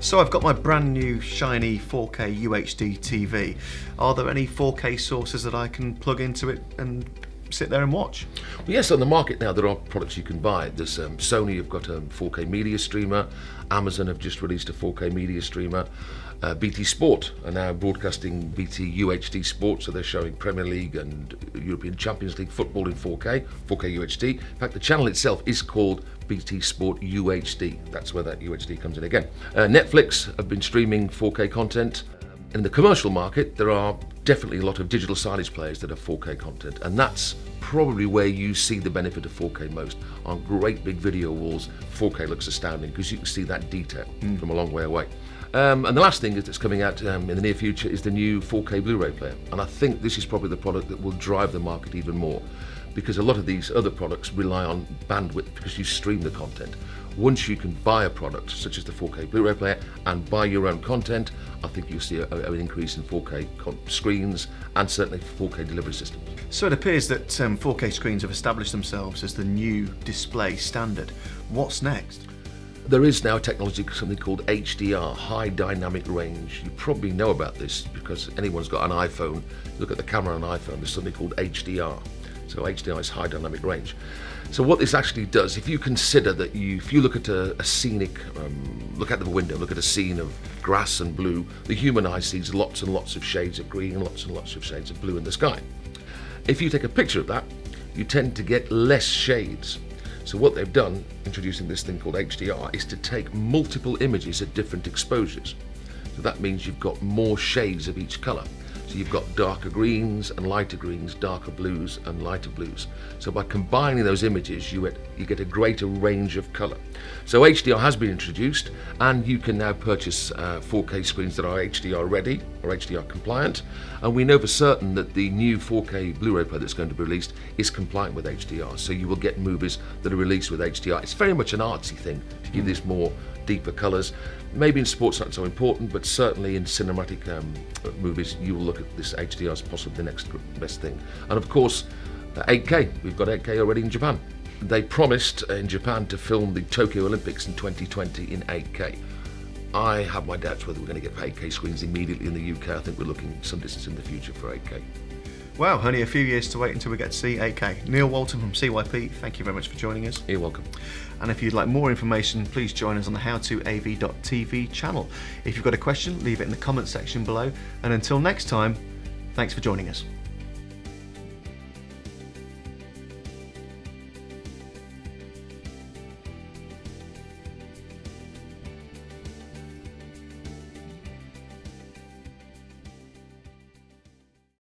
So I've got my brand new shiny 4K UHD TV. Are there any 4K sources that I can plug into it and sit there and watch? Well, yes, on the market now there are products you can buy. There's um, Sony have got a 4K media streamer. Amazon have just released a 4K media streamer. Uh, BT Sport are now broadcasting BT UHD Sport, so they're showing Premier League and European Champions League football in 4K, 4K UHD. In fact, the channel itself is called BT Sport UHD. That's where that UHD comes in again. Uh, Netflix have been streaming 4K content. In the commercial market, there are definitely a lot of digital signage players that have 4K content, and that's probably where you see the benefit of 4K most. On great big video walls, 4K looks astounding because you can see that detail mm. from a long way away. Um, and the last thing that's coming out um, in the near future is the new 4K Blu-ray player, and I think this is probably the product that will drive the market even more, because a lot of these other products rely on bandwidth because you stream the content. Once you can buy a product such as the 4K Blu-ray player and buy your own content, I think you'll see a, a, an increase in 4K screens and certainly 4K delivery systems. So it appears that um, 4K screens have established themselves as the new display standard. What's next? There is now technology, something called HDR, High Dynamic Range. You probably know about this because anyone's got an iPhone. Look at the camera on an iPhone, there's something called HDR. So HDR is High Dynamic Range. So what this actually does, if you consider that you, if you look at a, a scenic, um, look out the window, look at a scene of grass and blue, the human eye sees lots and lots of shades of green and lots and lots of shades of blue in the sky. If you take a picture of that, you tend to get less shades so what they've done, introducing this thing called HDR, is to take multiple images at different exposures. So that means you've got more shades of each colour. So you've got darker greens and lighter greens, darker blues and lighter blues. So by combining those images, you get, you get a greater range of colour. So HDR has been introduced, and you can now purchase uh, 4K screens that are HDR ready or HDR compliant. And we know for certain that the new 4K Blu-ray player that's going to be released is compliant with HDR. So you will get movies that are released with HDR. It's very much an artsy thing to give this more deeper colours. Maybe in sports not so important, but certainly in cinematic um, movies, you will look at this HDR as possibly the next best thing. And of course, uh, 8K. We've got 8K already in Japan. They promised in Japan to film the Tokyo Olympics in 2020 in 8K. I have my doubts whether we're going to get 8K screens immediately in the UK. I think we're looking some distance in the future for 8K. Wow, only a few years to wait until we get to see 8K. Neil Walton from CYP, thank you very much for joining us. You're welcome. And if you'd like more information, please join us on the howtoav.tv channel. If you've got a question, leave it in the comment section below. And until next time, thanks for joining us.